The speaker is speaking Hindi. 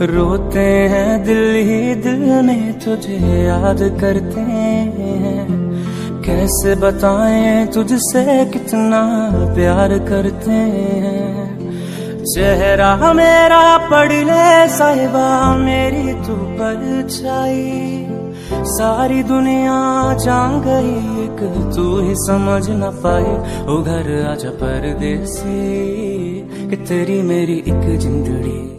रोते हैं दिल ही दिल में तुझे याद करते हैं। कैसे बताएँ तुझसे कितना प्यार करते हैं। चेहरा मेरा पढ़ ले, साहिबा मेरी तू परछाई सारी दुनिया जान गई, एक तू ही समझ न पाई। ओ घर आजा परदेसी, कि तेरी मेरी एक जिंदड़ी।